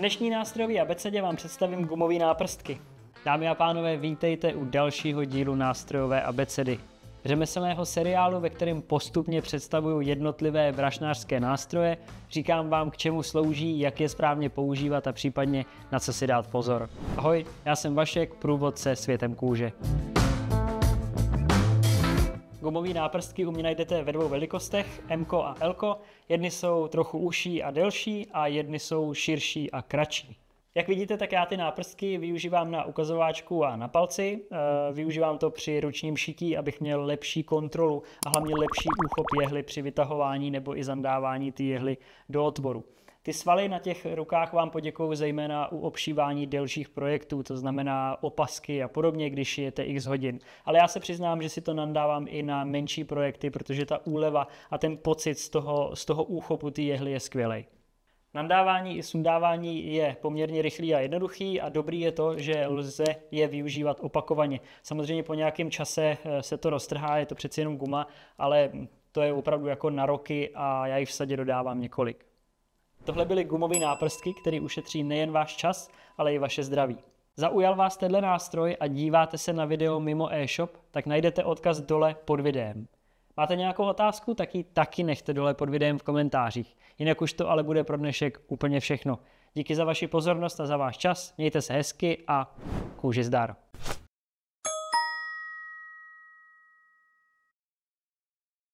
dnešní nástrojové abecedě vám představím gumové náprstky. Dámy a pánové, vítejte u dalšího dílu nástrojové abecedy. Řemeslného seriálu, ve kterém postupně představuju jednotlivé brašnářské nástroje, říkám vám, k čemu slouží, jak je správně používat a případně na co si dát pozor. Ahoj, já jsem Vašek, průvodce světem kůže. Gumové náprstky u mě najdete ve dvou velikostech, M a L. Jedny jsou trochu užší a delší a jedny jsou širší a kratší. Jak vidíte, tak já ty náprstky využívám na ukazováčku a na palci. Eh, využívám to při ručním šití, abych měl lepší kontrolu a hlavně lepší úchop jehly při vytahování nebo i zandávání ty jehly do otvoru. Ty svaly na těch rukách vám poděkuju zejména u obšívání delších projektů, to znamená opasky a podobně, když jete x hodin. Ale já se přiznám, že si to nandávám i na menší projekty, protože ta úleva a ten pocit z toho, z toho úchopu ty jehly je skvělý. Nandávání i sundávání je poměrně rychlý a jednoduchý a dobrý je to, že lze je využívat opakovaně. Samozřejmě po nějakém čase eh, se to roztrhá, je to přeci jenom guma, ale to je opravdu jako na roky a já jich v sadě dodávám několik. Tohle byly gumové náprstky, které ušetří nejen váš čas, ale i vaše zdraví. Zaujal vás tenhle nástroj a díváte se na video mimo e-shop, tak najdete odkaz dole pod videem. Máte nějakou otázku, tak ji taky nechte dole pod videem v komentářích. Jinak už to ale bude pro dnešek úplně všechno. Díky za vaši pozornost a za váš čas, mějte se hezky a kůži zdar.